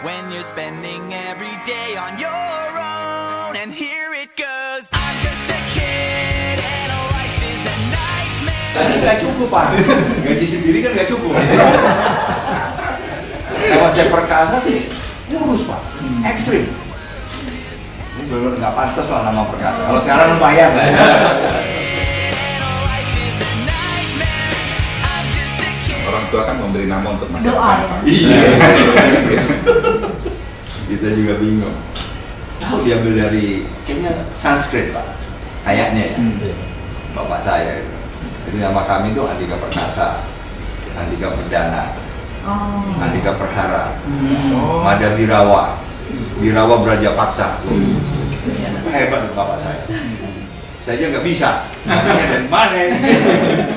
When you're spending every day on your own, and here it goes. I'm just a kid, and life is a nightmare. Tadi nggak cukup pak, gaji sendiri kan nggak cukup. Kalau saya perkasa sih kurus pak, ekstrim. Ini benar nggak pantas lah nama perkasa. Kalau sekarang lumayan. A a kid. Orang tua kan memberi nama untuk masa Doa, depan. ya? Iya. Kita juga bingung. Tahu diambil dari kayaknya Sanskrit pak, kayaknya ya. Bapak saya. Jadi nama kami itu Andika Perkasa, Andika Perdana, Oh. Andika Perhara, Mada Birawa, Birawa Braja Paksa. Hebat bapak saya. Saya aja nggak bisa. Namanya dari mana ini?